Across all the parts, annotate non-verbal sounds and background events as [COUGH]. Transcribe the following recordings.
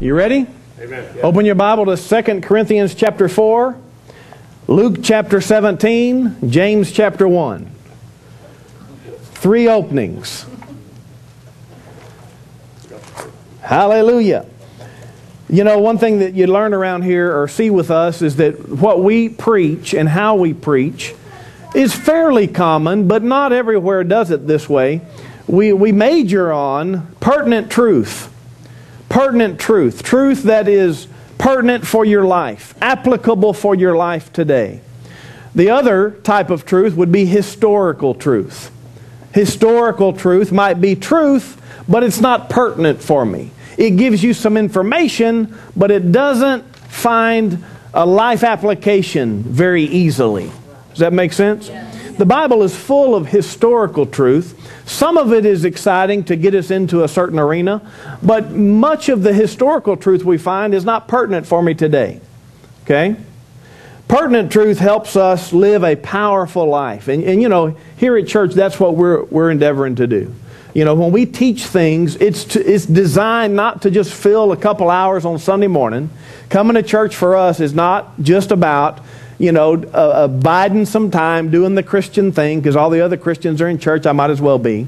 You ready? Amen. Open your Bible to 2 Corinthians chapter 4, Luke chapter 17, James chapter 1. Three openings. Hallelujah. You know, one thing that you learn around here or see with us is that what we preach and how we preach is fairly common, but not everywhere does it this way. We, we major on pertinent truth. Pertinent truth. Truth that is pertinent for your life, applicable for your life today. The other type of truth would be historical truth. Historical truth might be truth, but it's not pertinent for me. It gives you some information, but it doesn't find a life application very easily. Does that make sense? The Bible is full of historical truth. Some of it is exciting to get us into a certain arena, but much of the historical truth we find is not pertinent for me today. Okay? Pertinent truth helps us live a powerful life. And, and you know, here at church, that's what we're, we're endeavoring to do. You know, when we teach things, it's, to, it's designed not to just fill a couple hours on Sunday morning. Coming to church for us is not just about, you know, uh, abiding some time, doing the Christian thing, because all the other Christians are in church, I might as well be.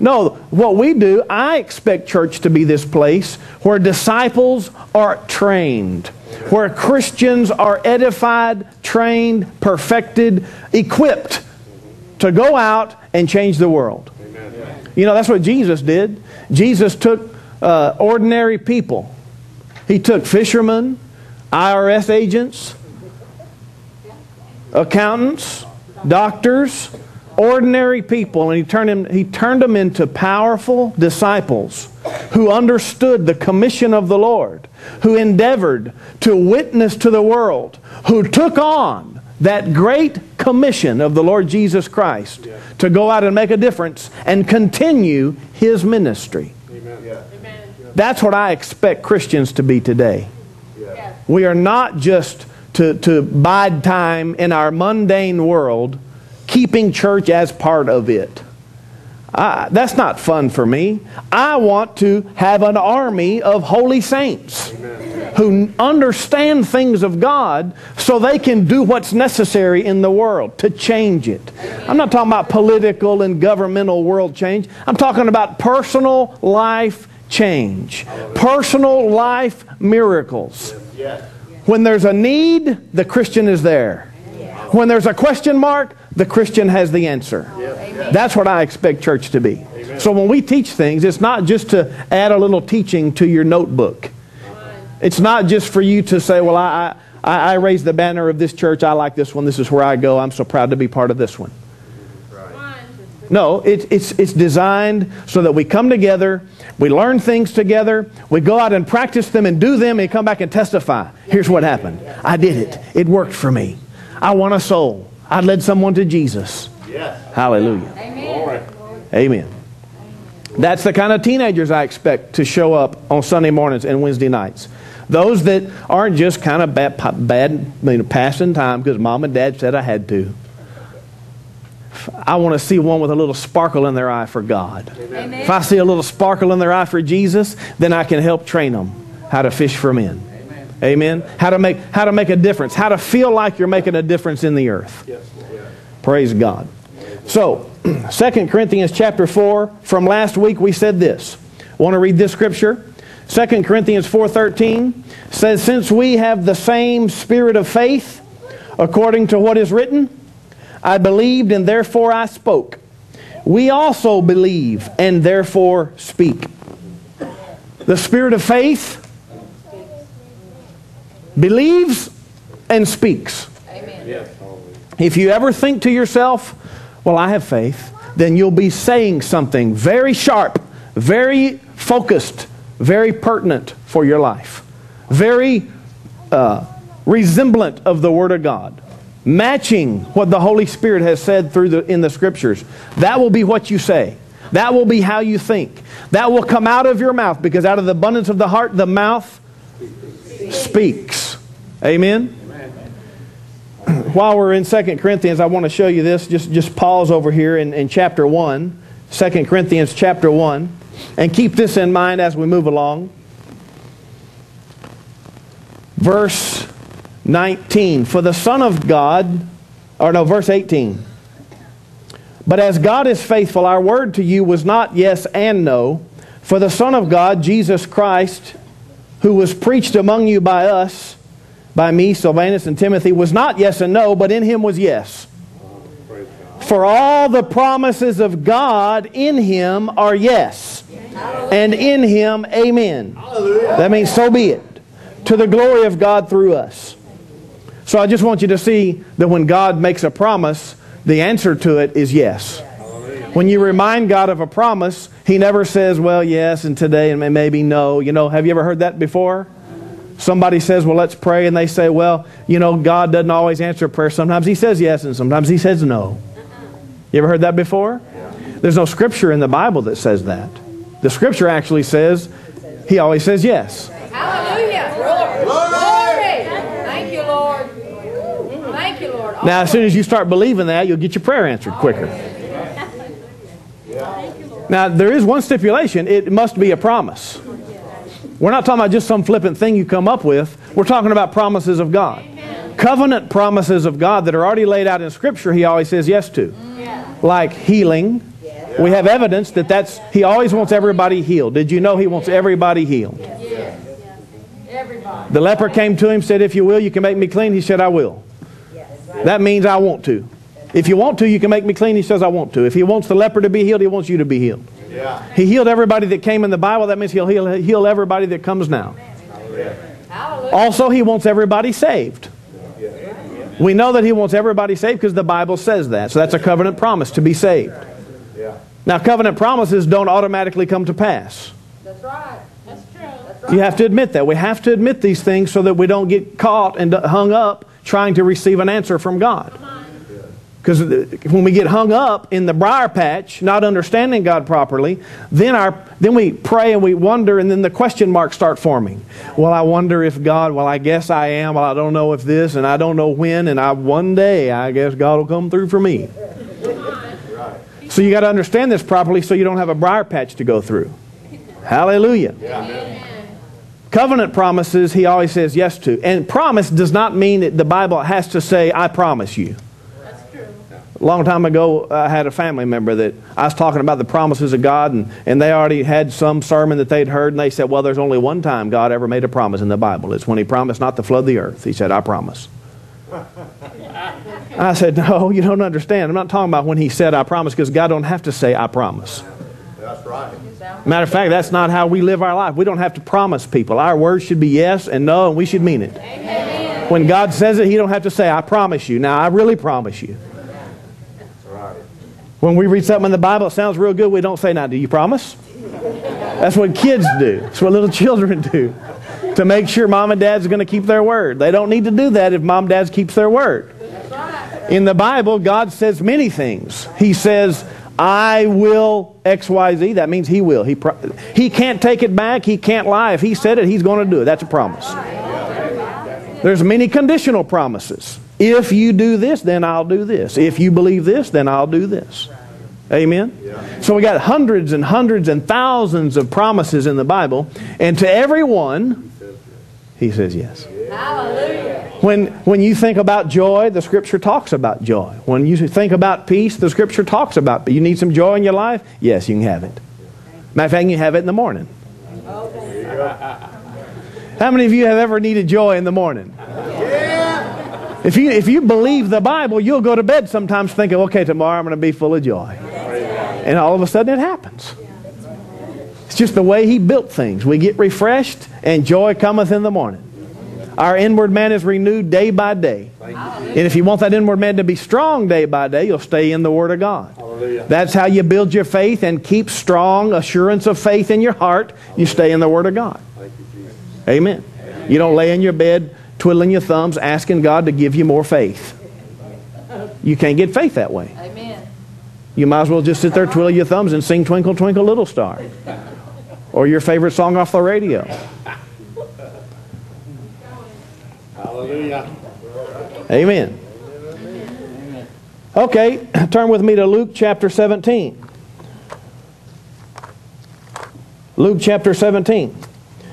No, what we do, I expect church to be this place where disciples are trained, where Christians are edified, trained, perfected, equipped to go out and change the world. You know, that's what Jesus did. Jesus took uh, ordinary people, He took fishermen, IRS agents, accountants, doctors, ordinary people, and he turned, him, he turned them into powerful disciples who understood the commission of the Lord, who endeavored to witness to the world, who took on that great commission of the Lord Jesus Christ to go out and make a difference and continue his ministry. Amen. Yeah. Amen. That's what I expect Christians to be today. Yeah. We are not just to, to bide time in our mundane world, keeping church as part of it. That's not fun for me. I want to have an army of holy saints who understand things of God so they can do what's necessary in the world to change it. I'm not talking about political and governmental world change. I'm talking about personal life change, personal life miracles. When there's a need, the Christian is there. When there's a question mark, the Christian has the answer. That's what I expect church to be. So when we teach things, it's not just to add a little teaching to your notebook. It's not just for you to say, well, I, I, I raise the banner of this church. I like this one. This is where I go. I'm so proud to be part of this one. No, it, it's, it's designed so that we come together, we learn things together, we go out and practice them and do them, and come back and testify. Here's what happened I did it, it worked for me. I won a soul, I led someone to Jesus. Yes. Hallelujah. Amen. Amen. That's the kind of teenagers I expect to show up on Sunday mornings and Wednesday nights. Those that aren't just kind of bad, bad you know, passing time because mom and dad said I had to. I want to see one with a little sparkle in their eye for God. Amen. If I see a little sparkle in their eye for Jesus, then I can help train them how to fish for men. Amen. How to make how to make a difference. How to feel like you're making a difference in the earth. Praise God. So, [CLEARS THROAT] 2 Corinthians chapter 4, from last week we said this. Want to read this scripture? 2 Corinthians 4:13 says since we have the same spirit of faith according to what is written, I believed and therefore I spoke. We also believe and therefore speak. The spirit of faith believes and speaks. Amen. If you ever think to yourself, well, I have faith, then you'll be saying something very sharp, very focused, very pertinent for your life, very uh, resemblant of the Word of God, matching what the Holy Spirit has said through the, in the Scriptures. That will be what you say. That will be how you think. That will come out of your mouth because out of the abundance of the heart, the mouth speaks. Amen? [CLEARS THROAT] While we're in 2 Corinthians, I want to show you this. Just, just pause over here in, in chapter 1, 2 Corinthians chapter 1, and keep this in mind as we move along. verse 19. For the Son of God, or no, verse 18. But as God is faithful, our word to you was not yes and no. For the Son of God, Jesus Christ, who was preached among you by us, by me, Silvanus, and Timothy, was not yes and no, but in him was yes. For all the promises of God in him are yes, and in him, amen. That means so be it, to the glory of God through us. So I just want you to see that when God makes a promise, the answer to it is yes. When you remind God of a promise, He never says, well, yes, and today, and maybe no. You know, have you ever heard that before? Somebody says, well, let's pray, and they say, well, you know, God doesn't always answer prayer. Sometimes He says yes, and sometimes He says no. You ever heard that before? There's no scripture in the Bible that says that. The scripture actually says He always says yes. Hallelujah. Glory. Thank you, Lord. Thank you, Lord. Now, as soon as you start believing that, you'll get your prayer answered quicker. Now, there is one stipulation it must be a promise. We're not talking about just some flippant thing you come up with. We're talking about promises of God. Covenant promises of God that are already laid out in Scripture, He always says yes to. Like healing. We have evidence that that's, He always wants everybody healed. Did you know He wants everybody healed? Everybody. The leper came to Him, said, If you will, you can make me clean. He said, I will. That means I want to. If you want to, you can make me clean. He says, I want to. If he wants the leper to be healed, he wants you to be healed. Yeah. He healed everybody that came in the Bible. That means he'll heal, heal everybody that comes now. Hallelujah. Also, he wants everybody saved. We know that he wants everybody saved because the Bible says that. So that's a covenant promise to be saved. Yeah. Now, covenant promises don't automatically come to pass. That's right. That's true. You have to admit that. We have to admit these things so that we don't get caught and hung up trying to receive an answer from God. Because when we get hung up in the briar patch, not understanding God properly, then our then we pray and we wonder, and then the question marks start forming. Well, I wonder if God. Well, I guess I am. Well, I don't know if this, and I don't know when, and I one day I guess God will come through for me. So you got to understand this properly, so you don't have a briar patch to go through. Hallelujah. Covenant promises, he always says yes to. And promise does not mean that the Bible has to say, I promise you. That's true. A long time ago, I had a family member that I was talking about the promises of God, and, and they already had some sermon that they'd heard, and they said, Well, there's only one time God ever made a promise in the Bible. It's when He promised not to flood the earth. He said, I promise. [LAUGHS] I said, No, you don't understand. I'm not talking about when He said, I promise, because God don't have to say, I promise. That's right. Matter of fact, that's not how we live our life. We don't have to promise people. Our words should be yes and no, and we should mean it. When God says it, He don't have to say, I promise you. Now, I really promise you. That's right. When we read something in the Bible, it sounds real good. We don't say, Now, do you promise? That's what kids do. That's what little [LAUGHS] children do. To make sure mom and dad's going to keep their word. They don't need to do that if mom and dad keeps their word. In the Bible, God says many things. He says, I will XYZ. That means He will. He, he can't take it back. He can't lie. If He said it, He's going to do it. That's a promise. There's many conditional promises. If you do this, then I'll do this. If you believe this, then I'll do this. Amen? So we got hundreds and hundreds and thousands of promises in the Bible, and to every one, He says yes. Hallelujah. When, when you think about joy, the Scripture talks about joy. When you think about peace, the Scripture talks about But You need some joy in your life? Yes, you can have it. Matter of fact, you can have it in the morning. How many of you have ever needed joy in the morning? If you, if you believe the Bible, you'll go to bed sometimes thinking, okay, tomorrow I'm going to be full of joy. And all of a sudden it happens. It's just the way He built things. We get refreshed, and joy cometh in the morning. Our inward man is renewed day by day. And if you want that inward man to be strong day by day, you'll stay in the Word of God. Hallelujah. That's how you build your faith and keep strong assurance of faith in your heart. You stay in the Word of God. Thank you, Jesus. Amen. You don't lay in your bed twiddling your thumbs asking God to give you more faith. You can't get faith that way. Amen. You might as well just sit there, twiddle your thumbs, and sing Twinkle, Twinkle, Little Star. Or your favorite song off the radio. Hallelujah. Amen. Okay, turn with me to Luke chapter 17. Luke chapter 17.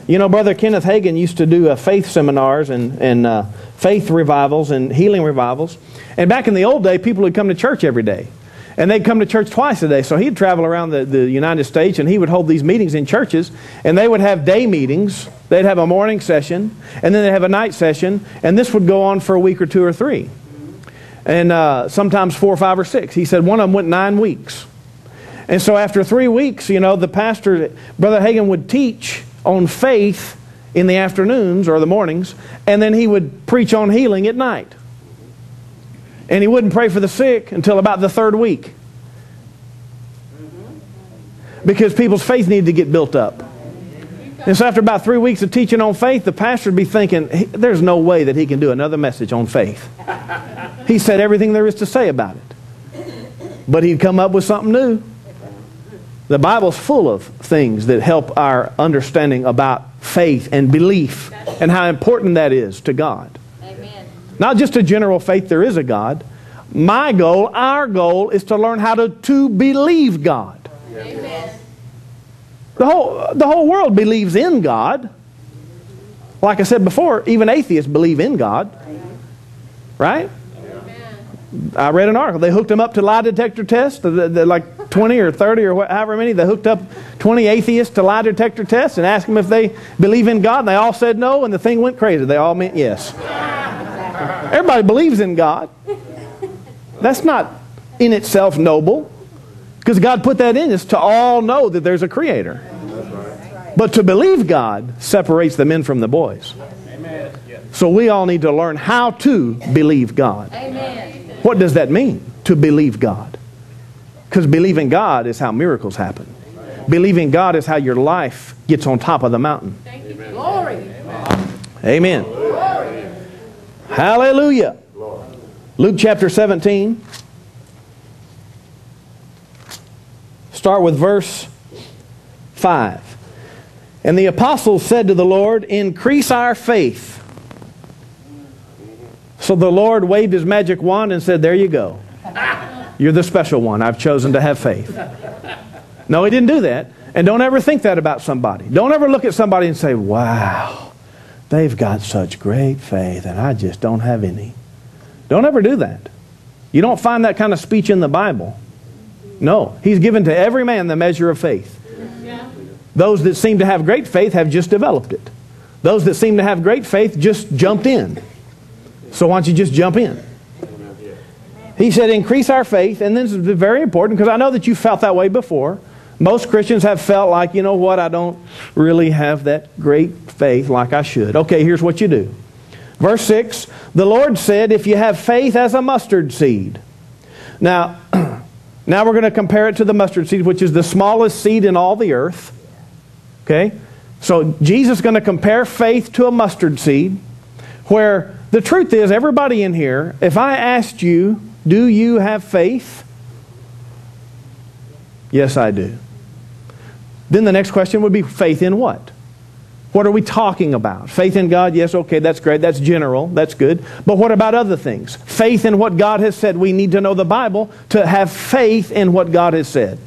You know, Brother Kenneth Hagin used to do uh, faith seminars and, and uh, faith revivals and healing revivals. And back in the old day, people would come to church every day. And they'd come to church twice a day. So he'd travel around the, the United States and he would hold these meetings in churches. And they would have day meetings. They'd have a morning session. And then they'd have a night session. And this would go on for a week or two or three. And uh, sometimes four or five or six. He said one of them went nine weeks. And so after three weeks, you know, the pastor, Brother Hagin, would teach on faith in the afternoons or the mornings, and then he would preach on healing at night. And he wouldn't pray for the sick until about the third week. Because people's faith needed to get built up. And so after about three weeks of teaching on faith, the pastor would be thinking, there's no way that he can do another message on faith. He said everything there is to say about it. But he'd come up with something new. The Bible's full of things that help our understanding about faith and belief and how important that is to God. Amen. Not just a general faith there is a God. My goal, our goal, is to learn how to, to believe God. Amen. The whole, the whole world believes in God. Like I said before, even atheists believe in God. Right? I read an article. They hooked them up to lie detector tests, like 20 or 30 or however many. They hooked up 20 atheists to lie detector tests and asked them if they believe in God. And they all said no, and the thing went crazy. They all meant yes. [LAUGHS] Everybody believes in God. That's not in itself noble, because God put that in us to all know that there's a creator. But to believe God separates the men from the boys. So we all need to learn how to believe God. Amen. What does that mean, to believe God? Because believing God is how miracles happen. Believing God is how your life gets on top of the mountain. Glory. Amen. Hallelujah. Luke chapter 17. Start with verse 5. And the apostles said to the Lord, Increase our faith. So the Lord waved his magic wand and said, There you go. You're the special one. I've chosen to have faith. No, he didn't do that. And don't ever think that about somebody. Don't ever look at somebody and say, Wow, they've got such great faith, and I just don't have any. Don't ever do that. You don't find that kind of speech in the Bible. No, he's given to every man the measure of faith. Those that seem to have great faith have just developed it. Those that seem to have great faith just jumped in. So why don't you just jump in? He said, increase our faith. And this is very important because I know that you felt that way before. Most Christians have felt like, you know what, I don't really have that great faith like I should. Okay, here's what you do. Verse 6 The Lord said, If you have faith as a mustard seed. Now, [CLEARS THROAT] now we're going to compare it to the mustard seed, which is the smallest seed in all the earth. Okay? So Jesus is going to compare faith to a mustard seed, where the truth is, everybody in here, if I asked you, do you have faith? Yes, I do. Then the next question would be faith in what? What are we talking about? Faith in God? Yes, okay, that's great. That's general. That's good. But what about other things? Faith in what God has said. We need to know the Bible to have faith in what God has said.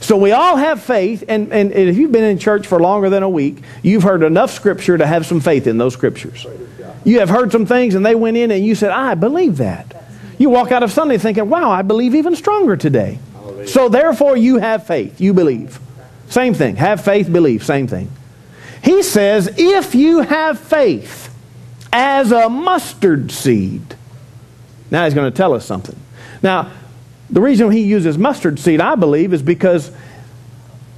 So we all have faith, and, and if you've been in church for longer than a week, you've heard enough scripture to have some faith in those scriptures. You have heard some things, and they went in, and you said, I believe that. You walk out of Sunday thinking, wow, I believe even stronger today. So therefore, you have faith. You believe. Same thing. Have faith, believe. Same thing. He says, if you have faith as a mustard seed. Now he's going to tell us something. Now, the reason he uses mustard seed, I believe, is because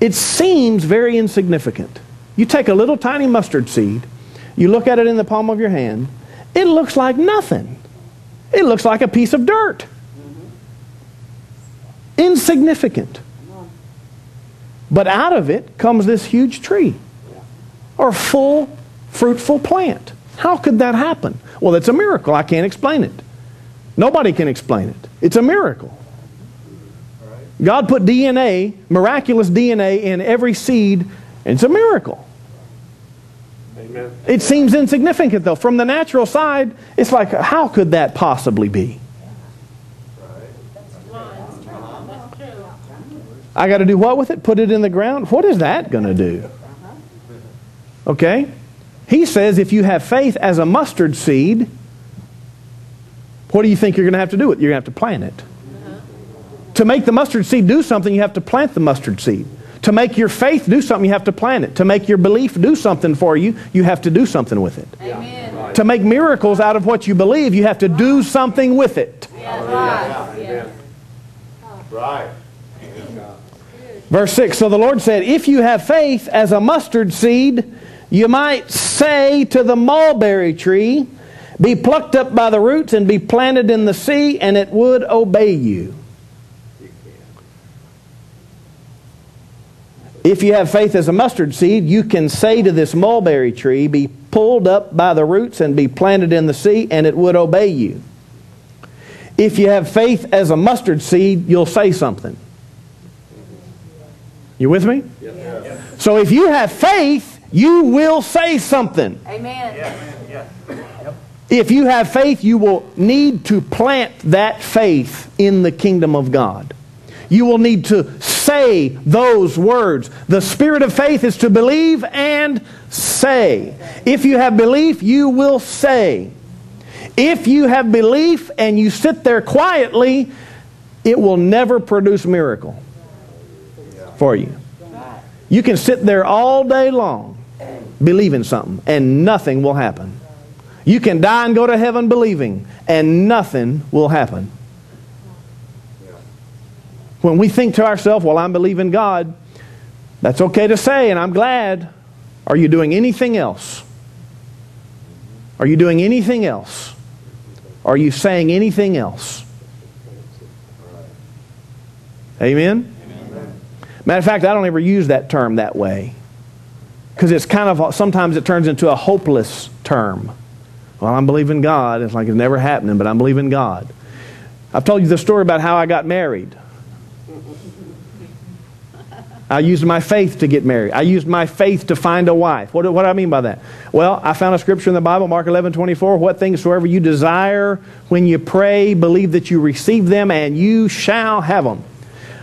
it seems very insignificant. You take a little tiny mustard seed, you look at it in the palm of your hand, it looks like nothing. It looks like a piece of dirt. Insignificant. But out of it comes this huge tree or full, fruitful plant. How could that happen? Well, it's a miracle. I can't explain it. Nobody can explain it. It's a miracle. God put DNA, miraculous DNA, in every seed, and it's a miracle. Amen. It seems insignificant, though. From the natural side, it's like, how could that possibly be? I got to do what with it? Put it in the ground? What is that going to do? Okay? He says if you have faith as a mustard seed, what do you think you're going to have to do with it? You're going to have to plant it. Uh-huh. To make the mustard seed do something, you have to plant the mustard seed. To make your faith do something, you have to plant it. To make your belief do something for you, you have to do something with it. Amen. To make miracles out of what you believe, you have to do something with it. Right. Right. Verse 6 So the Lord said, If you have faith as a mustard seed, you might say to the mulberry tree, Be plucked up by the roots and be planted in the sea, and it would obey you. If you have faith as a mustard seed, you can say to this mulberry tree, Be pulled up by the roots and be planted in the sea, and it would obey you. If you have faith as a mustard seed, you'll say something. You with me? So if you have faith, you will say something. Amen. If you have faith, you will need to plant that faith in the kingdom of God. You will need to say those words. The spirit of faith is to believe and say. If you have belief, you will say. If you have belief and you sit there quietly, it will never produce miracle for you. You can sit there all day long believing something and nothing will happen. You can die and go to heaven believing and nothing will happen. When we think to ourselves, well, I'm believing God, that's okay to say and I'm glad. Are you doing anything else? Are you doing anything else? Are you saying anything else? Amen? Matter of fact, I don't ever use that term that way. Because it's kind of, sometimes it turns into a hopeless term. Well, I'm believing God. It's like it's never happening, but I'm believing God. I've told you the story about how I got married. I used my faith to get married. I used my faith to find a wife. What, what do I mean by that? Well, I found a scripture in the Bible, Mark 11, 24. What things soever you desire when you pray, believe that you receive them, and you shall have them.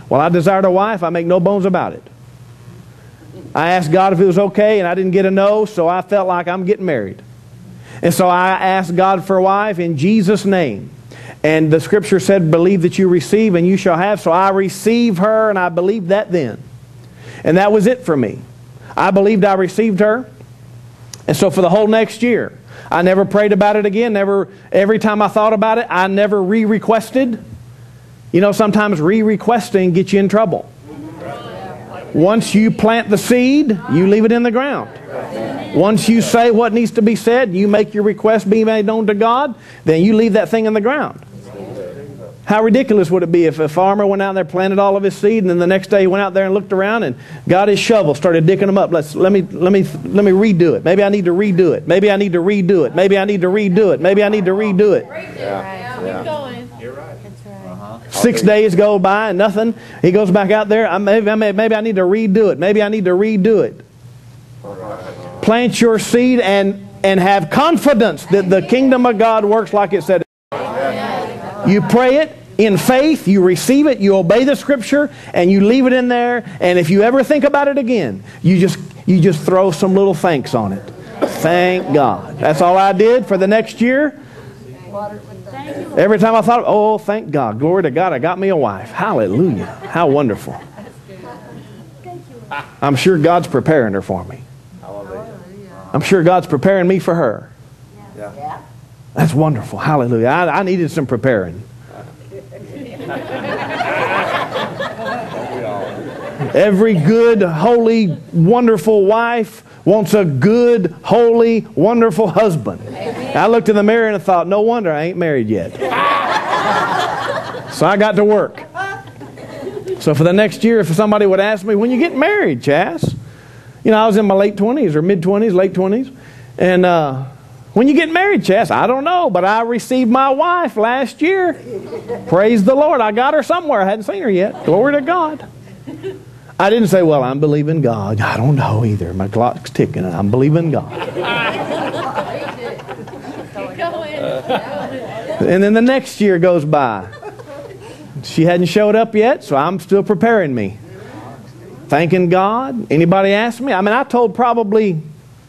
Well, I desired a wife. I make no bones about it. I asked God if it was okay, and I didn't get a no, so I felt like I'm getting married. And so I asked God for a wife in Jesus' name. And the scripture said, Believe that you receive, and you shall have. So I received her, and I believed that then. And that was it for me. I believed I received her. And so for the whole next year, I never prayed about it again. Never, every time I thought about it, I never re requested. You know, sometimes re requesting gets you in trouble. Once you plant the seed, you leave it in the ground. Once you say what needs to be said, you make your request be made known to God, then you leave that thing in the ground. How ridiculous would it be if a farmer went out there, planted all of his seed, and then the next day he went out there and looked around and got his shovel, started digging them up. Let's let me let me let me redo it. Maybe I need to redo it. Maybe I need to redo it. Maybe I need to redo it. Maybe I need to redo it. Keep going. Six days go by and nothing. He goes back out there. I maybe, I may, maybe I need to redo it. Maybe I need to redo it. Plant your seed and, and have confidence that the kingdom of God works like it said. You pray it in faith, you receive it, you obey the scripture, and you leave it in there. And if you ever think about it again, you just, you just throw some little thanks on it. Thank God. That's all I did for the next year. Every time I thought, oh, thank God, glory to God, I got me a wife. Hallelujah. How wonderful. I'm sure God's preparing her for me. I'm sure God's preparing me for her. That's wonderful. Hallelujah. I, I needed some preparing. Every good, holy, wonderful wife wants a good, holy, wonderful husband. I looked in the mirror and I thought, no wonder I ain't married yet. so I got to work. So for the next year, if somebody would ask me, when you get married, Chas? You know, I was in my late 20s or mid 20s, late 20s. And uh, when you get married, Chas, I don't know, but I received my wife last year. Praise the Lord. I got her somewhere. I hadn't seen her yet. Glory to God. I didn't say, well, I'm believing God. I don't know either. My clock's ticking and I'm believing God. And then the next year goes by. She hadn't showed up yet, so I'm still preparing me. Thanking God. Anybody asked me? I mean, I told probably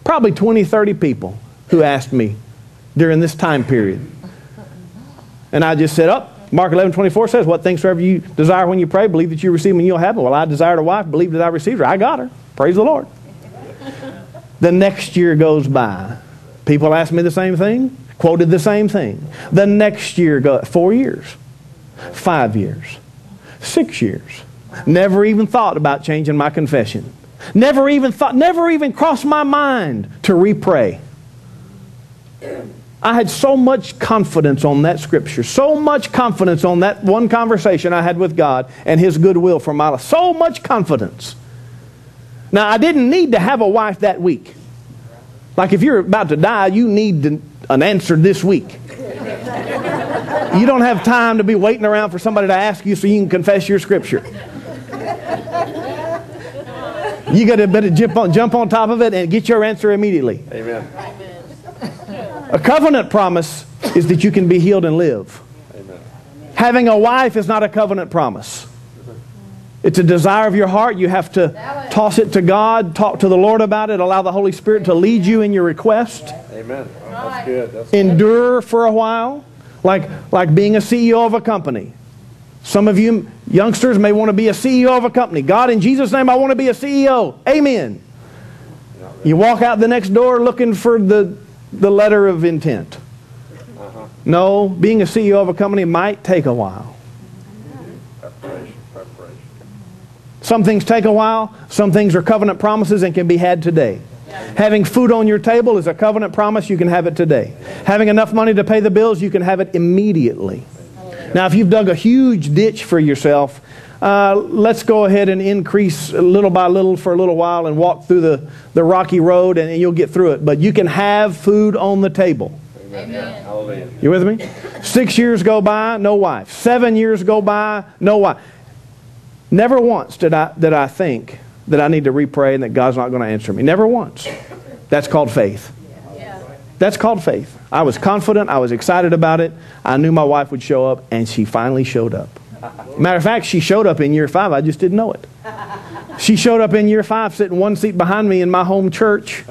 Probably 20, 30 people who asked me during this time period. And I just said, up. Oh, Mark 11, 24 says, What things soever you desire when you pray, believe that you receive them and you'll have them. Well, I desired a wife, believe that I received her. I got her. Praise the Lord. [LAUGHS] the next year goes by. People ask me the same thing, quoted the same thing. The next year, go, four years, five years, six years. Never even thought about changing my confession. Never even thought, never even crossed my mind to repray. I had so much confidence on that scripture, so much confidence on that one conversation I had with God and His goodwill for my life. So much confidence. Now, I didn't need to have a wife that week. Like if you're about to die, you need an answer this week. You don't have time to be waiting around for somebody to ask you so you can confess your scripture. You got to better jump on, jump on top of it and get your answer immediately. Amen. A covenant promise is that you can be healed and live. Amen. Having a wife is not a covenant promise. It's a desire of your heart. You have to toss it to God, talk to the Lord about it, allow the Holy Spirit to lead you in your request. Amen. That's good. That's Endure for a while, like, like being a CEO of a company. Some of you youngsters may want to be a CEO of a company. God, in Jesus' name, I want to be a CEO. Amen. You walk out the next door looking for the, the letter of intent. Uh-huh. No, being a CEO of a company might take a while. preparation. Preparation. Some things take a while, some things are covenant promises and can be had today. Having food on your table is a covenant promise, you can have it today. Having enough money to pay the bills, you can have it immediately. Now, if you've dug a huge ditch for yourself, uh, let's go ahead and increase little by little for a little while and walk through the, the rocky road and, and you'll get through it. But you can have food on the table. Amen. You with me? Six years go by, no wife. Seven years go by, no wife. Never once did I, did I think that I need to repray and that God's not going to answer me. Never once. That's called faith. That's called faith. I was confident. I was excited about it. I knew my wife would show up, and she finally showed up. Matter of fact, she showed up in year five. I just didn't know it. She showed up in year five, sitting one seat behind me in my home church.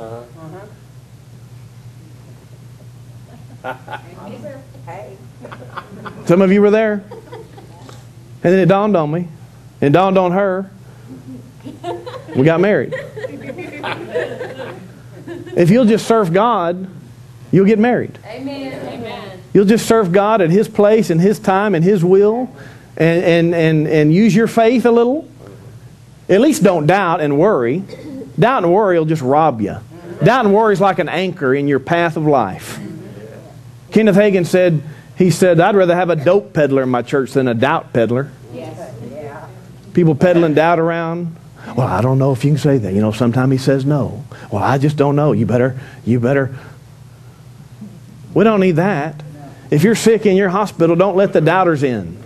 Some of you were there. And then it dawned on me. It dawned on her. We got married. If you'll just serve God, you'll get married. Amen. Amen. You'll just serve God at His place and His time and His will and, and, and, and use your faith a little. At least don't doubt and worry. Doubt and worry will just rob you. Doubt and worry is like an anchor in your path of life. Kenneth Hagin said, he said, I'd rather have a dope peddler in my church than a doubt peddler. People peddling doubt around. Well, I don't know if you can say that. You know, sometimes he says no. Well, I just don't know. You better, you better. We don't need that. If you're sick in your hospital, don't let the doubters in.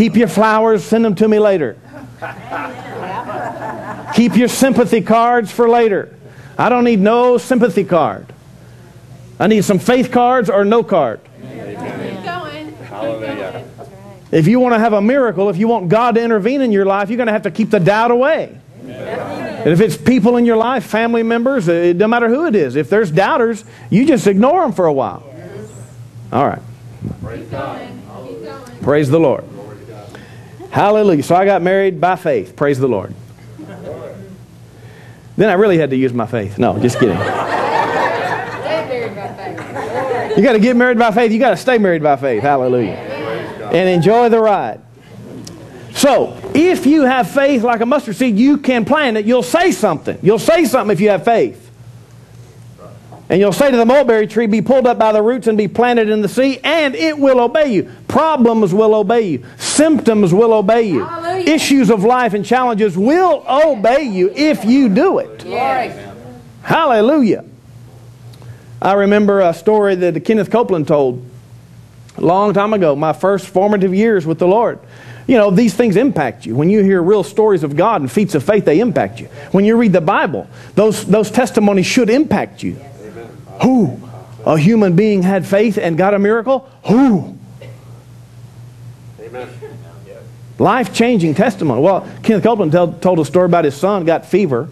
Keep your flowers, send them to me later. Keep your sympathy cards for later. I don't need no sympathy card. I need some faith cards or no card. Hallelujah. If you want to have a miracle, if you want God to intervene in your life, you're going to have to keep the doubt away. And if it's people in your life, family members, it doesn't matter who it is. If there's doubters, you just ignore them for a while. All right. Going. Praise the Lord. Hallelujah. So I got married by faith. Praise the Lord. Then I really had to use my faith. No, just kidding. [LAUGHS] Stay married by faith. You got to get married by faith. You got to stay married by faith. Hallelujah. And enjoy the ride. So, if you have faith like a mustard seed, you can plant it. You'll say something. You'll say something if you have faith. And you'll say to the mulberry tree, Be pulled up by the roots and be planted in the sea, and it will obey you. Problems will obey you. Symptoms will obey you. Hallelujah. Issues of life and challenges will obey you if you do it. Yes. Hallelujah. I remember a story that Kenneth Copeland told a long time ago, my first formative years with the Lord. You know, these things impact you. When you hear real stories of God and feats of faith, they impact you. When you read the Bible, those, those testimonies should impact you. Who? A human being had faith and got a miracle? Who? Amen. Life changing testimony. Well, Kenneth Copeland tell, told a story about his son got fever,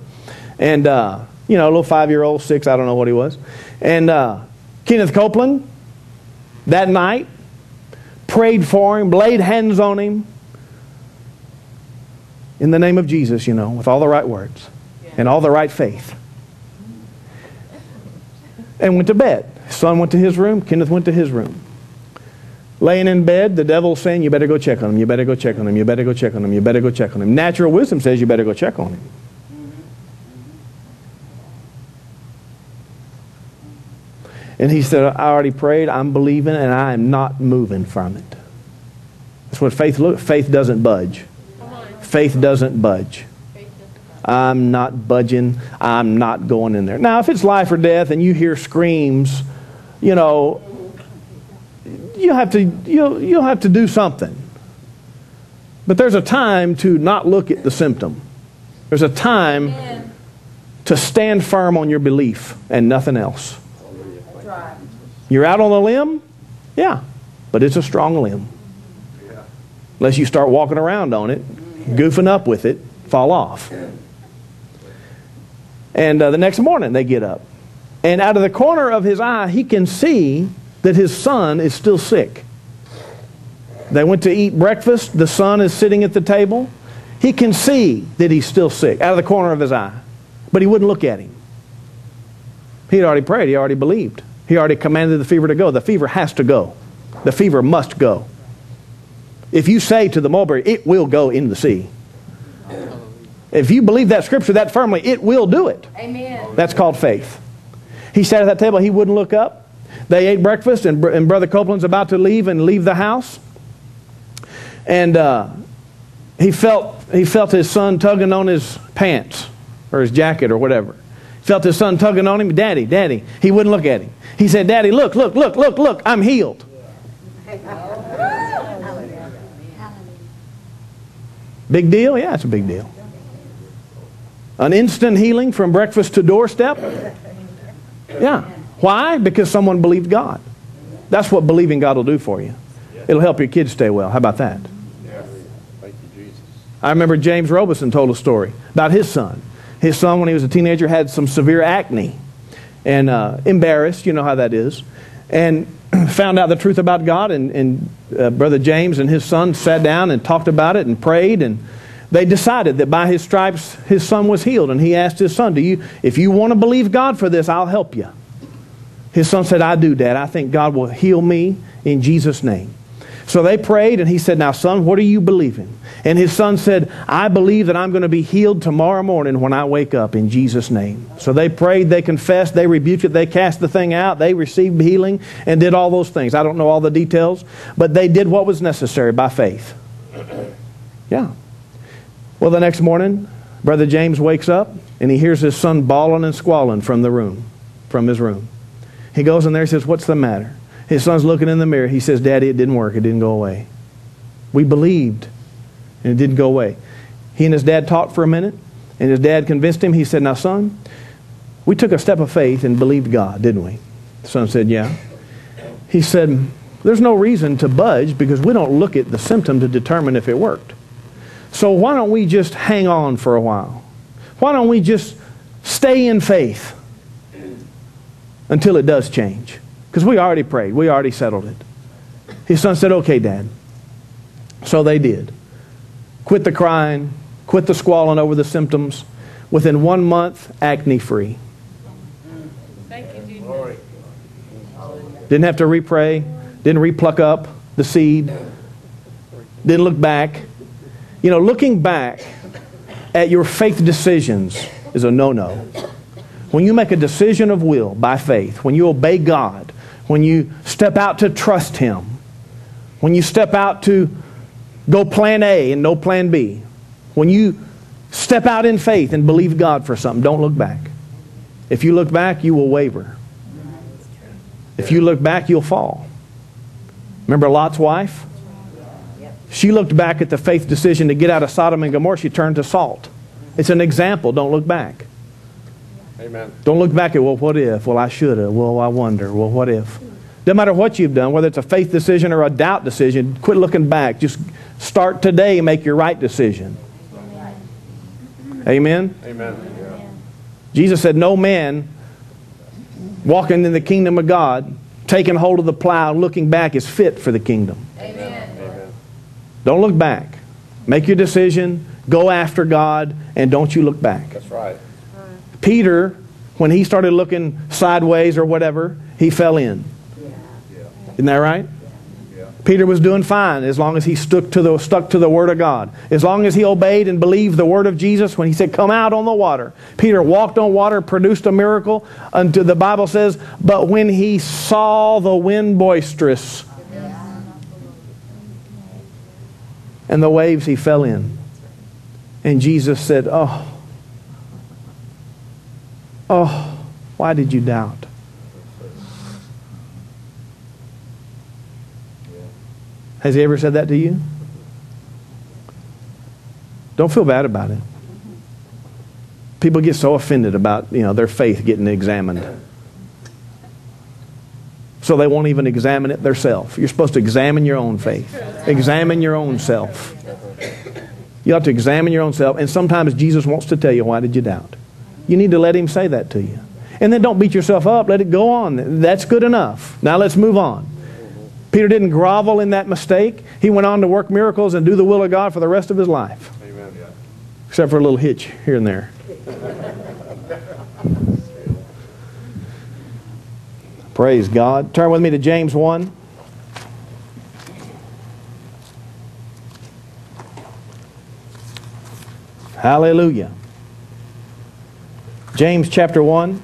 and uh, You know, a little five year old, six, I don't know what he was. And uh, Kenneth Copeland, that night, prayed for him, laid hands on him in the name of Jesus, you know, with all the right words and all the right faith. And went to bed. His son went to his room, Kenneth went to his room. Laying in bed, the devil's saying, You better go check on him, you better go check on him, you better go check on him, you better go check on him. Natural wisdom says you better go check on him. And he said, I already prayed, I'm believing, and I am not moving from it. That's what faith looks Faith doesn't budge. Faith doesn't budge. I'm not budging. I'm not going in there. Now, if it's life or death and you hear screams, you know, you have to you'll, you'll have to do something. But there's a time to not look at the symptom. There's a time to stand firm on your belief and nothing else. You're out on a limb? Yeah, but it's a strong limb. Unless you start walking around on it, goofing up with it, fall off. And uh, the next morning they get up. And out of the corner of his eye, he can see that his son is still sick. They went to eat breakfast. The son is sitting at the table. He can see that he's still sick out of the corner of his eye, but he wouldn't look at him. He had already prayed, he already believed. He already commanded the fever to go. The fever has to go. The fever must go. If you say to the mulberry, it will go in the sea. If you believe that scripture that firmly, it will do it. Amen. That's called faith. He sat at that table, he wouldn't look up. They ate breakfast, and, and Brother Copeland's about to leave and leave the house. And uh, he, felt, he felt his son tugging on his pants or his jacket or whatever. Felt his son tugging on him. Daddy, Daddy. He wouldn't look at him. He said, Daddy, look, look, look, look, look. I'm healed. Big deal? Yeah, it's a big deal. An instant healing from breakfast to doorstep? Yeah. Why? Because someone believed God. That's what believing God will do for you. It'll help your kids stay well. How about that? Thank you, Jesus. I remember James Robison told a story about his son. His son, when he was a teenager, had some severe acne and uh, embarrassed, you know how that is, and [CLEARS THROAT] found out the truth about God. And, and uh, Brother James and his son sat down and talked about it and prayed. And they decided that by his stripes, his son was healed. And he asked his son, Do you, If you want to believe God for this, I'll help you. His son said, I do, Dad. I think God will heal me in Jesus' name. So they prayed, and he said, Now, son, what are you believing? And his son said, I believe that I'm going to be healed tomorrow morning when I wake up in Jesus' name. So they prayed, they confessed, they rebuked it, they cast the thing out, they received healing, and did all those things. I don't know all the details, but they did what was necessary by faith. Yeah. Well, the next morning, Brother James wakes up, and he hears his son bawling and squalling from the room, from his room. He goes in there and says, What's the matter? His son's looking in the mirror. He says, Daddy, it didn't work. It didn't go away. We believed, and it didn't go away. He and his dad talked for a minute, and his dad convinced him. He said, Now, son, we took a step of faith and believed God, didn't we? The son said, Yeah. He said, There's no reason to budge because we don't look at the symptom to determine if it worked. So why don't we just hang on for a while? Why don't we just stay in faith until it does change? Because we already prayed, we already settled it. His son said, Okay, Dad. So they did. Quit the crying, quit the squalling over the symptoms. Within one month, acne free. Thank you, Jesus. Didn't have to repray, didn't repluck up the seed, didn't look back. You know, looking back at your faith decisions is a no no. When you make a decision of will by faith, when you obey God, when you step out to trust Him, when you step out to go plan A and no plan B, when you step out in faith and believe God for something, don't look back. If you look back, you will waver. If you look back, you'll fall. Remember Lot's wife? She looked back at the faith decision to get out of Sodom and Gomorrah. She turned to salt. It's an example. Don't look back. Amen. Don't look back at, well, what if? Well, I should have. Well, I wonder. Well, what if? Doesn't matter what you've done, whether it's a faith decision or a doubt decision, quit looking back. Just start today and make your right decision. Amen? Amen. Yeah. Jesus said, No man walking in the kingdom of God, taking hold of the plow, looking back, is fit for the kingdom. Amen. Don't look back. Make your decision, go after God, and don't you look back. That's right. Peter, when he started looking sideways or whatever, he fell in. Yeah. Isn't that right? Yeah. Peter was doing fine as long as he stuck to the stuck to the word of God. As long as he obeyed and believed the word of Jesus when he said, "Come out on the water." Peter walked on water, produced a miracle. Until the Bible says, "But when he saw the wind boisterous and the waves, he fell in." And Jesus said, "Oh, oh, why did you doubt?" Has he ever said that to you? Don't feel bad about it. People get so offended about, you know, their faith getting examined. So they won't even examine it themselves. You're supposed to examine your own faith. Examine your own self. You have to examine your own self. And sometimes Jesus wants to tell you, why did you doubt? You need to let him say that to you. And then don't beat yourself up. Let it go on. That's good enough. Now let's move on. Peter didn't grovel in that mistake. He went on to work miracles and do the will of God for the rest of his life, Amen. except for a little hitch here and there. Praise God. Turn with me to James 1. Hallelujah. James chapter 1.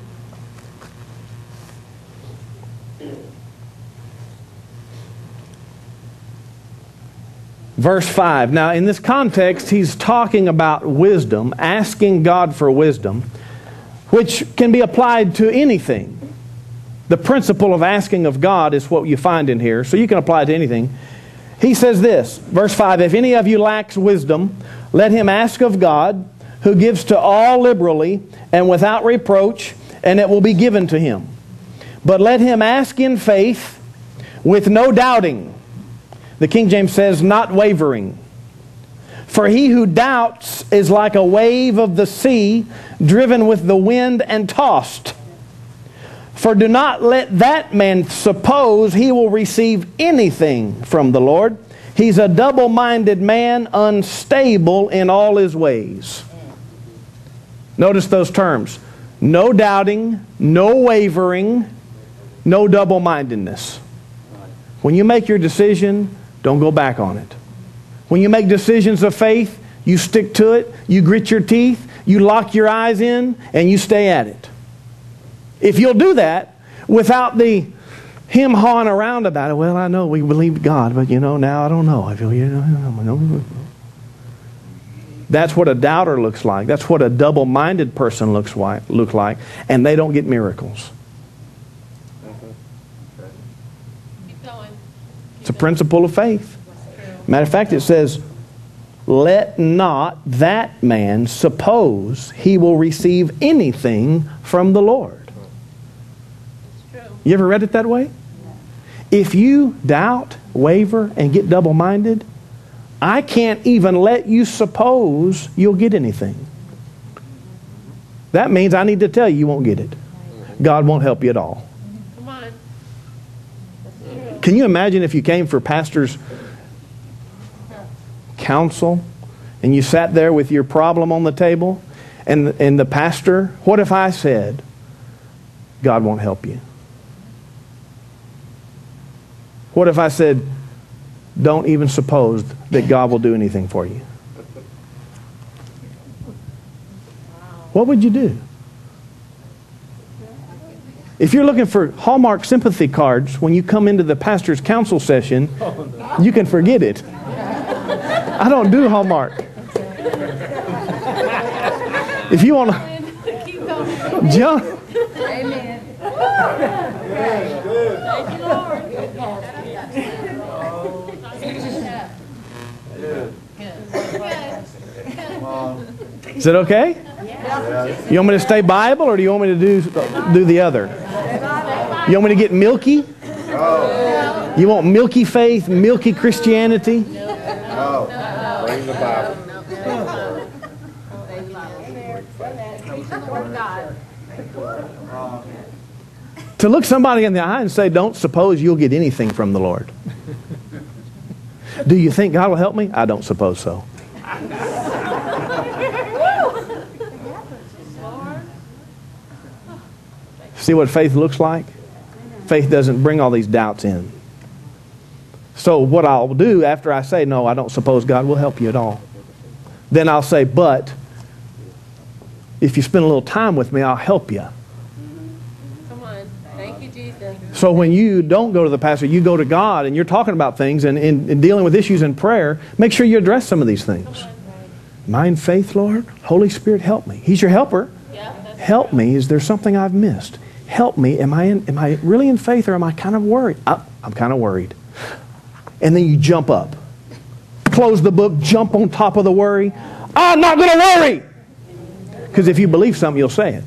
Verse 5. Now, in this context, he's talking about wisdom, asking God for wisdom, which can be applied to anything. The principle of asking of God is what you find in here, so you can apply it to anything. He says this, verse 5 If any of you lacks wisdom, let him ask of God, who gives to all liberally and without reproach, and it will be given to him. But let him ask in faith with no doubting. The King James says, not wavering. For he who doubts is like a wave of the sea, driven with the wind and tossed. For do not let that man suppose he will receive anything from the Lord. He's a double minded man, unstable in all his ways. Notice those terms no doubting, no wavering, no double mindedness. When you make your decision, don't go back on it. When you make decisions of faith, you stick to it, you grit your teeth, you lock your eyes in, and you stay at it. If you'll do that without the him hawing around about it, well, I know we believe God, but you know, now I don't know. I feel, you know, that's what a doubter looks like. That's what a double minded person looks like, look like, and they don't get miracles. It's a principle of faith. Matter of fact, it says, Let not that man suppose he will receive anything from the Lord. You ever read it that way? If you doubt, waver, and get double minded, I can't even let you suppose you'll get anything. That means I need to tell you you won't get it. God won't help you at all. Can you imagine if you came for pastor's counsel and you sat there with your problem on the table and, and the pastor, what if I said, God won't help you? What if I said, don't even suppose that God will do anything for you? What would you do? If you're looking for Hallmark sympathy cards when you come into the pastor's counsel session, you can forget it. I don't do Hallmark. If you want to, Keep going. John, Amen. Thank you, Lord. Is it okay? You want me to stay Bible or do you want me to do, do the other? You want me to get milky? You want milky faith, milky Christianity? Bring the Bible. To look somebody in the eye and say, Don't suppose you'll get anything from the Lord. Do you think God will help me? I don't suppose so. See what faith looks like? Faith doesn't bring all these doubts in. So, what I'll do after I say, No, I don't suppose God will help you at all, then I'll say, But if you spend a little time with me, I'll help you. Come on. Thank you, Jesus. So when you don't go to the pastor, you go to God and you're talking about things and, and, and dealing with issues in prayer, make sure you address some of these things. Mind faith, Lord. Holy Spirit, help me. He's your helper. Yeah, Help me. Is there something I've missed? Help me. Am I, in, am I really in faith or am I kind of worried? I, I'm kind of worried. And then you jump up. Close the book, jump on top of the worry. I'm not going to worry. Because if you believe something, you'll say it.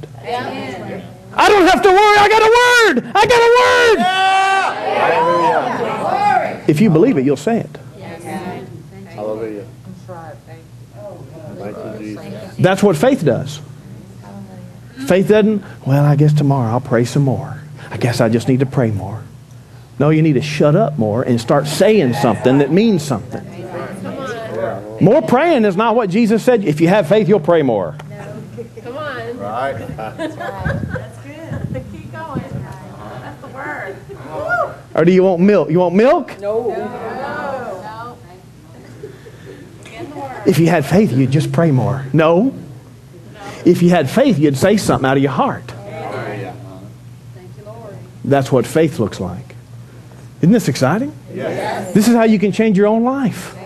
I don't have to worry. I got a word. I got a word. If you believe it, you'll say it. Hallelujah. Oh, Thank you, Jesus. That's what faith does. Faith doesn't, well, I guess tomorrow I'll pray some more. I guess I just need to pray more. No, you need to shut up more and start saying something that means something. More praying is not what Jesus said. If you have faith, you'll pray more. Come on. Right. That's good. Keep going. That's the word. Or do you want milk? You want milk? No. no. If you had faith, you'd just pray more. No. If you had faith, you'd say something out of your heart. That's what faith looks like. Isn't this exciting? Yes. This is how you can change your own life.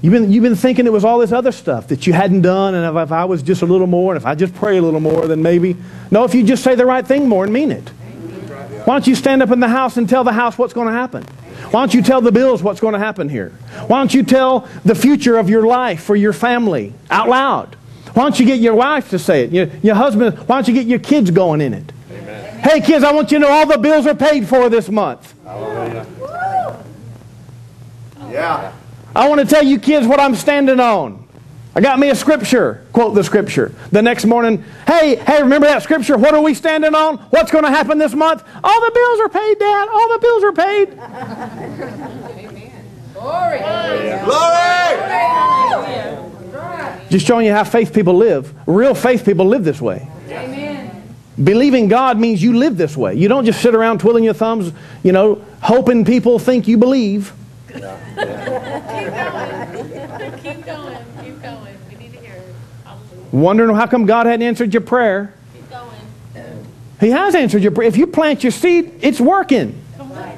You've been, you've been thinking it was all this other stuff that you hadn't done, and if, if I was just a little more, and if I just pray a little more, then maybe. No, if you just say the right thing more and mean it. Why don't you stand up in the house and tell the house what's going to happen? Why don't you tell the bills what's going to happen here? Why don't you tell the future of your life for your family out loud? Why don't you get your wife to say it? Your, your husband, why don't you get your kids going in it? Hey, kids, I want you to know all the bills are paid for this month. Hallelujah. Yeah. I want to tell you kids what I'm standing on. I got me a scripture. Quote the scripture. The next morning, hey, hey, remember that scripture? What are we standing on? What's going to happen this month? All the bills are paid, Dad. All the bills are paid. glory glory Glory. Glory. Just showing you how faith people live. Real faith people live this way. Amen. Believing God means you live this way. You don't just sit around twiddling your thumbs, you know, hoping people think you believe. Keep [LAUGHS] going. Keep going. Keep going. We need to hear it. Wondering how come God hadn't answered your prayer. Keep going. He has answered your prayer. If you plant your seed, it's working. Come on.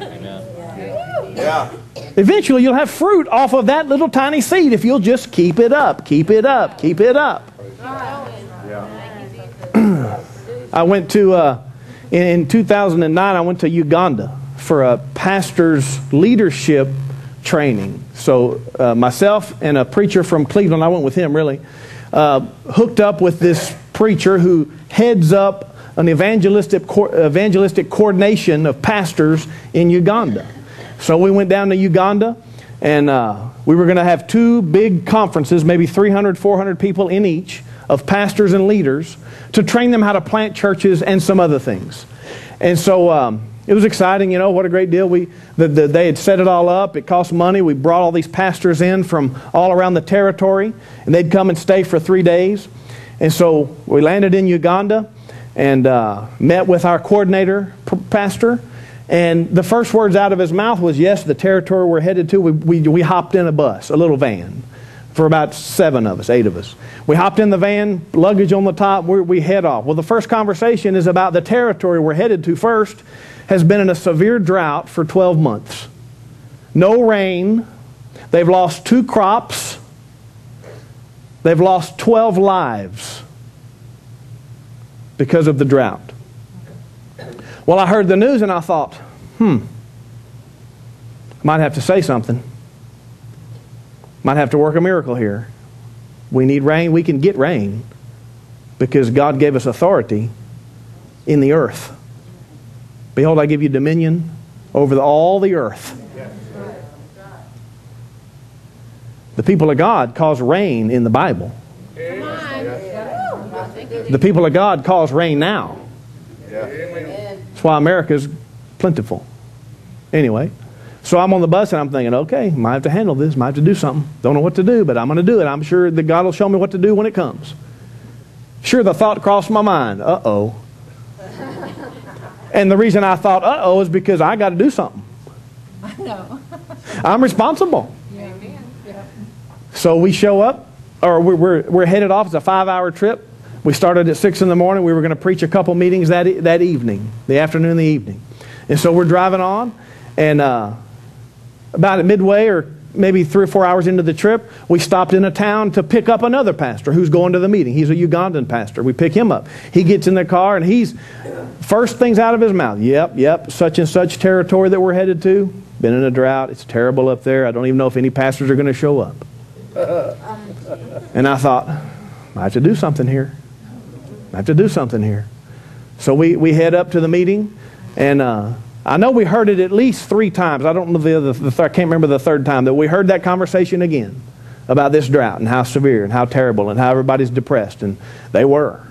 Yeah. Eventually, you'll have fruit off of that little tiny seed if you'll just keep it up, keep it up, keep it up. [CLEARS THROAT] I went to, uh, in, in 2009, I went to Uganda for a pastor's leadership training. So, uh, myself and a preacher from Cleveland, I went with him really, uh, hooked up with this preacher who heads up an evangelistic, co- evangelistic coordination of pastors in Uganda. So we went down to Uganda, and uh, we were going to have two big conferences, maybe 300, 400 people in each, of pastors and leaders to train them how to plant churches and some other things. And so um, it was exciting, you know, what a great deal. We, the, the, they had set it all up, it cost money. We brought all these pastors in from all around the territory, and they'd come and stay for three days. And so we landed in Uganda and uh, met with our coordinator pastor. And the first words out of his mouth was, Yes, the territory we're headed to. We, we, we hopped in a bus, a little van, for about seven of us, eight of us. We hopped in the van, luggage on the top, we, we head off. Well, the first conversation is about the territory we're headed to first, has been in a severe drought for 12 months. No rain. They've lost two crops. They've lost 12 lives because of the drought. Well, I heard the news and I thought, hmm, might have to say something. Might have to work a miracle here. We need rain. We can get rain because God gave us authority in the earth. Behold, I give you dominion over the, all the earth. The people of God cause rain in the Bible. Come on. Thank you, The people of God cause rain now. Why America's plentiful. Anyway, so I'm on the bus and I'm thinking, okay, might have to handle this, might have to do something. Don't know what to do, but I'm going to do it. I'm sure that God will show me what to do when it comes. Sure, the thought crossed my mind, uh oh. [LAUGHS] And the reason I thought, uh oh, is because I got to do something. I know. I'm responsible. Amen. So we show up, or we're, we're, we're headed off. It's a five hour trip. We started at 6 in the morning. We were going to preach a couple meetings that, e- that evening, the afternoon and the evening. And so we're driving on, and uh, about midway, or maybe three or four hours into the trip, we stopped in a town to pick up another pastor who's going to the meeting. He's a Ugandan pastor. We pick him up. He gets in the car, and he's, first things out of his mouth, yep, yep, such and such territory that we're headed to. Been in a drought. It's terrible up there. I don't even know if any pastors are going to show up. [LAUGHS] And I thought, I have to do something here. I have to do something here. So we, we head up to the meeting, and uh, I know we heard it at least three times. I don't know the the th- I can't remember the third time that we heard that conversation again about this drought and how severe and how terrible and how everybody's depressed, and they were.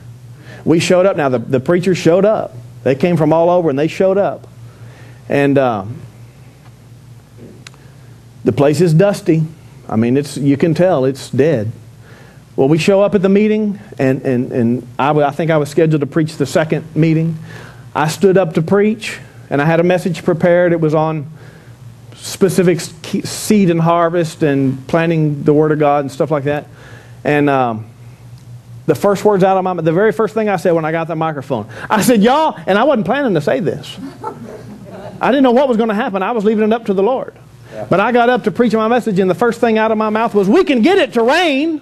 We showed up. Now the, the preachers showed up. They came from all over, and they showed up, and um, the place is dusty. I mean, it's you can tell it's dead. Well, we show up at the meeting, and, and, and I, think I was scheduled to preach the second meeting. I stood up to preach, and I had a message prepared. It was on specific seed and harvest and planting the Word of God and stuff like that. And um, the first words out of my mouth, the very first thing I said when I got the microphone, I said, Y'all, and I wasn't planning to say this. I didn't know what was going to happen. I was leaving it up to the Lord. But I got up to preach my message, and the first thing out of my mouth was, We can get it to rain.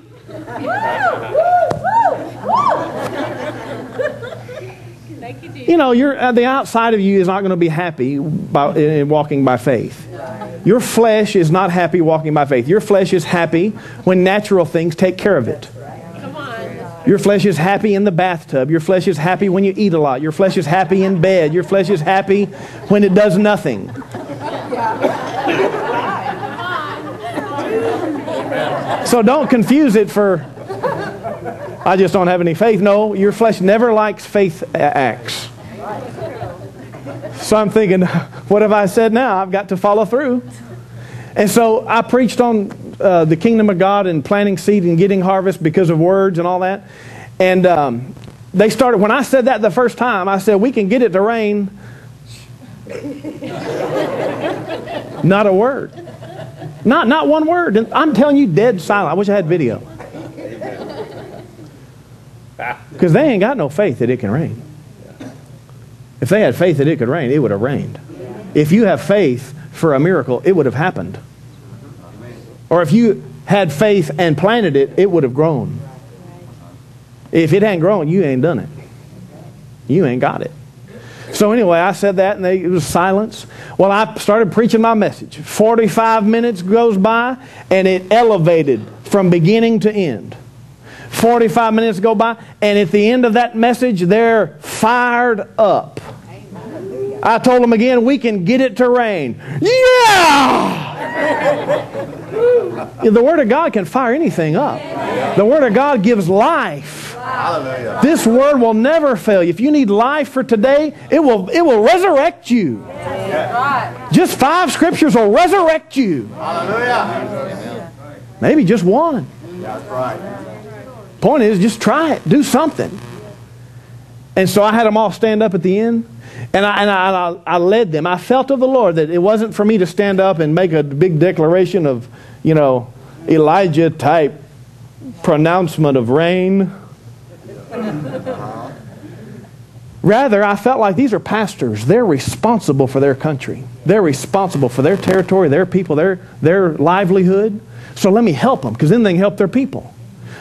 [LAUGHS] You, know, uh, the outside of you is not going to be happy by, in walking by faith. Your flesh is not happy walking by faith. Your flesh is happy when natural things take care of it. Your flesh is happy in the bathtub. Your flesh is happy when you eat a lot. Your flesh is happy in bed. Your flesh is happy when it does nothing. So don't confuse it for, I just don't have any faith. No, your flesh never likes faith acts. So I'm thinking, [LAUGHS] what have I said now? I've got to follow through. And so I preached on uh, the kingdom of God and planting seed and getting harvest because of words and all that. And um, they started, when I said that the first time, I said, we can get it to rain. [LAUGHS] not a word. Not, not one word. I'm telling you, dead silent. I wish I had video. Because they ain't got no faith that it can rain. If they had faith that it could rain, it would have rained. If you have faith for a miracle, it would have happened. Or if you had faith and planted it, it would have grown. If it hadn't grown, you ain't done it. You ain't got it. So anyway, I said that, and they, it was silence. Well, I started preaching my message. Forty-five minutes goes by, and it elevated from beginning to end. Forty-five minutes go by, and at the end of that message, they're fired up. I told them again, we can get it to rain. Yeah! [LAUGHS] the Word of God can fire anything up. The Word of God gives life. Hallelujah. This word will never fail you. If you need life for today, it will, it will resurrect you. Just five scriptures will resurrect you. Hallelujah. Maybe just one. That's right. Point is, just try it. Do something. And so I had them all stand up at the end, and I, and I, and I, I led them. I felt of the Lord that it wasn't for me to stand up and make a big declaration of, you know, Elijah type pronouncement of rain. Rather, I felt like these are pastors. They're responsible for their country. They're responsible for their territory, their people, their, their livelihood. So let me help them because then they can help their people.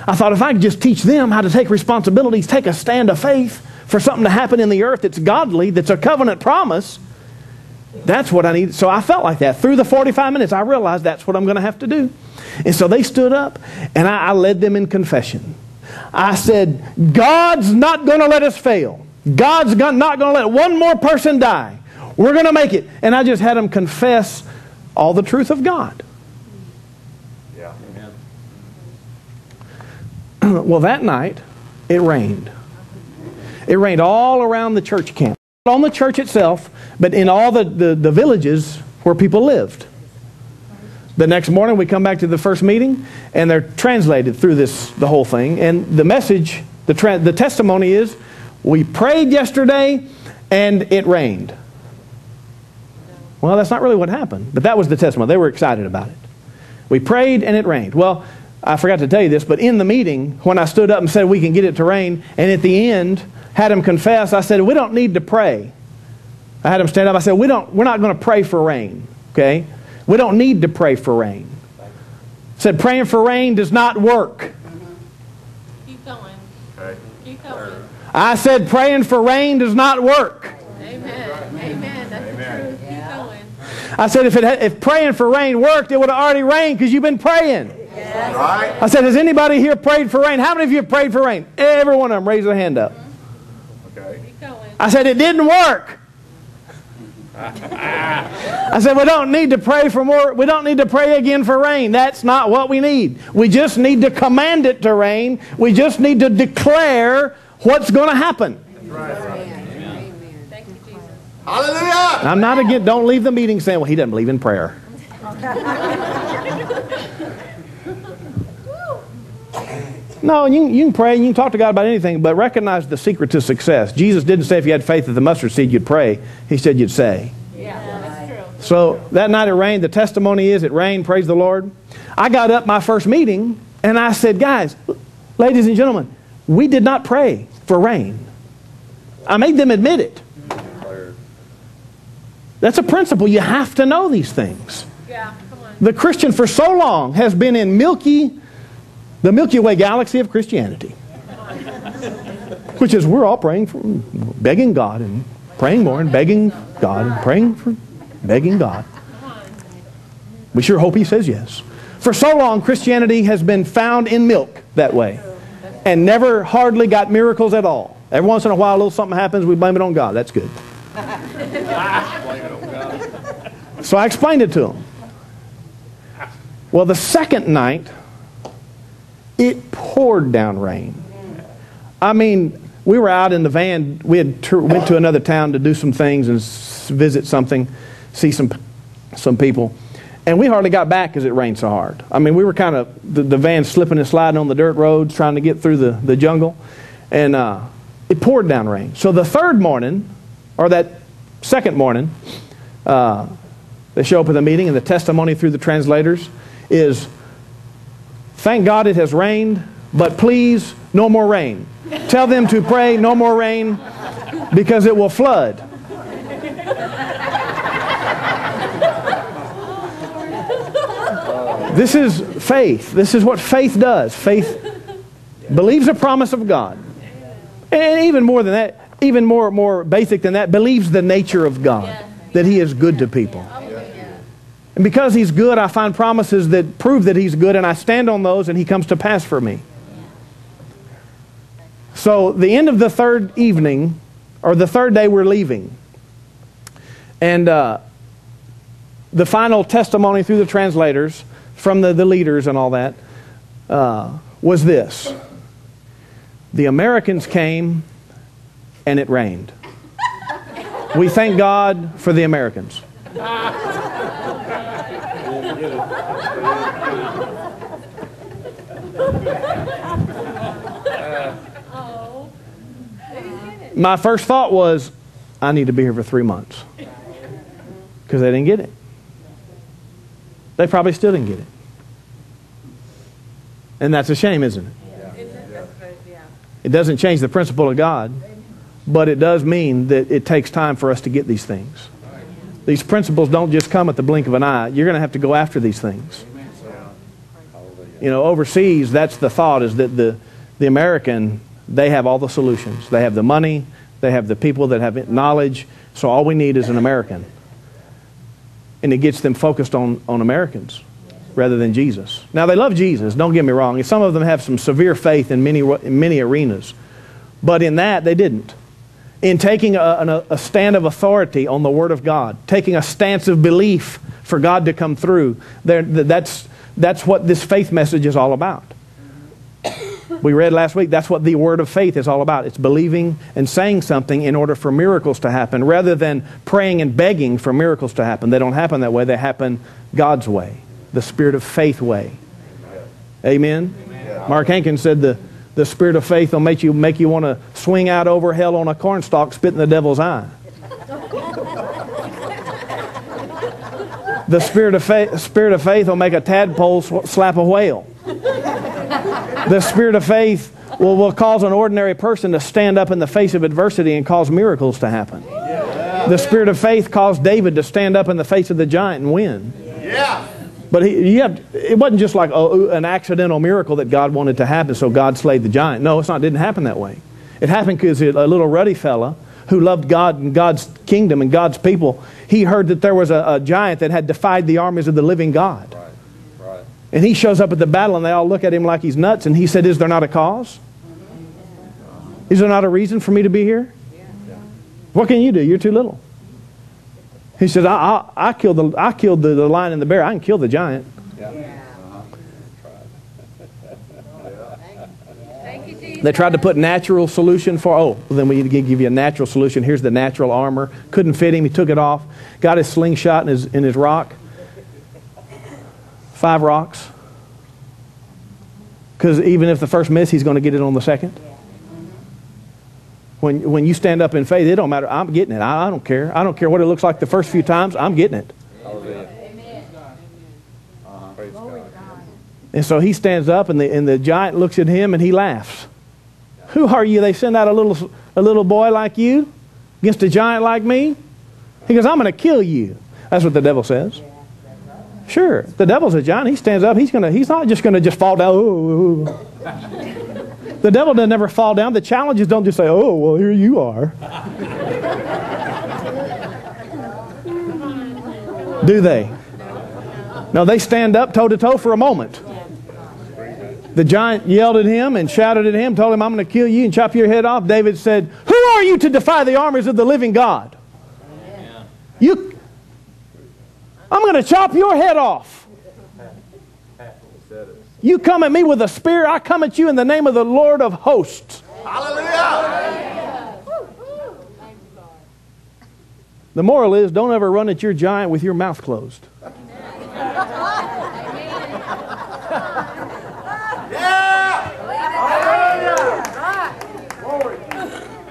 I thought if I could just teach them how to take responsibilities, take a stand of faith for something to happen in the earth that's godly, that's a covenant promise, that's what I need. So I felt like that. Through the 45 minutes, I realized that's what I'm going to have to do. And so they stood up, and I, I led them in confession. I said, God's not going to let us fail. God's not going to let one more person die. We're going to make it. And I just had them confess all the truth of God. Yeah. [CLEARS THROAT] well, that night, it rained. It rained all around the church camp. Not on the church itself, but in all the, the, the villages where people lived. The next morning, we come back to the first meeting, and they're translated through this, the whole thing. And the message, the, the testimony is we prayed yesterday, and it rained. Well, that's not really what happened, but that was the testimony. They were excited about it. We prayed, and it rained. Well, I forgot to tell you this, but in the meeting, when I stood up and said we can get it to rain, and at the end had him confess, I said, we don't need to pray. I had him stand up. I said, we don't, we're not going to pray for rain, okay? We don't need to pray for rain. Said praying for rain does not work. Mm-hmm. Keep going. Okay. Keep going. I said praying for rain does not work. Amen. Amen. That's Amen. the truth. Keep going. I said if, it had, if praying for rain worked, it would have already rained because you've been praying. Right? I said, has anybody here prayed for rain? How many of you have prayed for rain? Every one of them raised their hand up. Okay. Keep going. I said, it didn't work. I said, we don't need to pray for more, we don't need to pray again for rain. That's not what we need. We just need to command it to rain. We just need to declare what's going to happen. Thank you, Jesus. Hallelujah! I'm not again, don't leave the meeting saying, well, he doesn't believe in prayer. [LAUGHS] No, you, you can pray and you can talk to God about anything, but recognize the secret to success. Jesus didn't say if you had faith of the mustard seed, you'd pray. He said you'd say. Yeah, that's true. So that night it rained. The testimony is it rained, praise the Lord. I got up my first meeting and I said, guys, ladies and gentlemen, we did not pray for rain. I made them admit it. That's a principle. You have to know these things. Yeah, come on. The Christian for so long has been in milky, the Milky Way galaxy of Christianity, which is we're all praying for, begging God and praying more and begging God and praying for, begging God. We sure hope He says yes. For so long, Christianity has been found in milk that way and never hardly got miracles at all. Every once in a while, a little something happens, we blame it on God. That's good. So I explained it to him. Well, the second night, it poured down rain. I mean, we were out in the van. We had tur- went to another town to do some things and s- visit something, see some some people, and we hardly got back because it rained so hard. I mean, we were kind of the, the van slipping and sliding on the dirt roads, trying to get through the the jungle, and uh, it poured down rain. So the third morning, or that second morning, uh, they show up at the meeting, and the testimony through the translators is Thank God it has rained, but please, no more rain. Tell them to pray, no more rain, because it will flood. This is faith. This is what faith does. Faith believes a promise of God. And even more than that, even more, more basic than that, believes the nature of God, that He is good to people. And because He's good, I find promises that prove that He's good, and I stand on those, and He comes to pass for me. So, the end of the third evening, or the third day, we're leaving. And uh, the final testimony through the translators from the, the leaders and all that uh, was this The Americans came, and it rained. We thank God for the Americans. My first thought was, I need to be here for three months. Because they didn't get it. They probably still didn't get it. And that's a shame, isn't it? It doesn't change the principle of God, but it does mean that it takes time for us to get these things. These principles don't just come at the blink of an eye. You're going to have to go after these things. You know, overseas, that's the thought is that the, the American, they have all the solutions. They have the money, they have the people that have knowledge, so all we need is an American. And it gets them focused on, on Americans rather than Jesus. Now, they love Jesus, don't get me wrong. Some of them have some severe faith in many, in many arenas. But in that, they didn't. In taking a, a, stand of authority on the Word of God, taking a stance of belief for God to come through, that's, that's what this faith message is all about. We read last week that's what the word of faith is all about. It's believing and saying something in order for miracles to happen rather than praying and begging for miracles to happen. They don't happen that way, they happen God's way, the spirit of faith way. Amen. Mark Hankins said the, the spirit of faith will make you, make you want to swing out over hell on a cornstalk, spit in the devil's eye. The spirit of, faith, spirit of faith will make a tadpole sw- slap a whale. The spirit of faith will, will cause an ordinary person to stand up in the face of adversity and cause miracles to happen. The spirit of faith caused David to stand up in the face of the giant and win. Yeah. But he, you have, it wasn't just like oh, an accidental miracle that God wanted to happen, so God slayed the giant. No, it's not. It didn't happen that way. It happened because a little ruddy fella who loved God and God's kingdom and God's people, he heard that there was a, a giant that had defied the armies of the living God. And he shows up at the battle, and they all look at him like he's nuts. And he said, Is there not a cause? Is there not a reason for me to be here? What can you do? You're too little. He said, I, I, I killed, the, I killed the, the lion and the bear. I can kill the giant. They tried to put natural solution for, oh, well, then we give you a natural solution. Here's the natural armor. Couldn't fit him. He took it off. Got his slingshot in his, in his rock. Five rocks. Because even if the first miss, he's going to get it on the second. When, when you stand up in faith, it don't matter. I'm getting it. I, I don't care. I don't care what it looks like the first few times. I'm getting it. Hallelujah. Praise God. And so he stands up, and the, and the giant looks at him, and he laughs. Who are you? They send out a little, a little boy like you against a giant like me? He goes, I'm going to kill you. That's what the devil says. Sure, the devil's a giant. He stands up. He's gonna. He's not just going to just fall down. The devil doesn't ever fall down. The challenges don't just say, "Oh, well, here you are." Do they? No, they stand up toe to toe for a moment. The giant yelled at him and shouted at him, told him, I'm going to kill you and chop your head off. David said, Who are you to defy the armies of the living God? You, I'm going to chop your head off. You come at me with a spear, I come at you in the name of the Lord of hosts. Hallelujah. The moral is don't ever run at your giant with your mouth closed.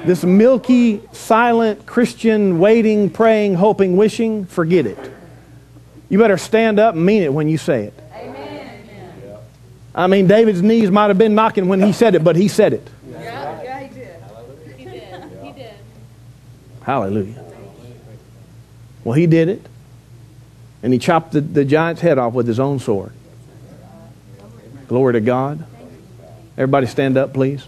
This milky, silent Christian waiting, praying, hoping, wishing, forget it. You better stand up and mean it when you say it. Amen. I mean, David's knees might have been knocking when he said it, but he said it. Yeah, yeah, he did. He did. He did. Hallelujah. Well, he did it, and he chopped the, the giant's head off with his own sword. Glory to God. Everybody stand up, please.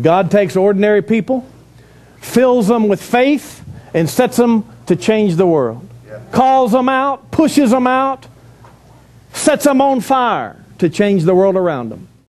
God takes ordinary people, fills them with faith, and sets them to change the world. Calls them out, pushes them out, sets them on fire to change the world around them.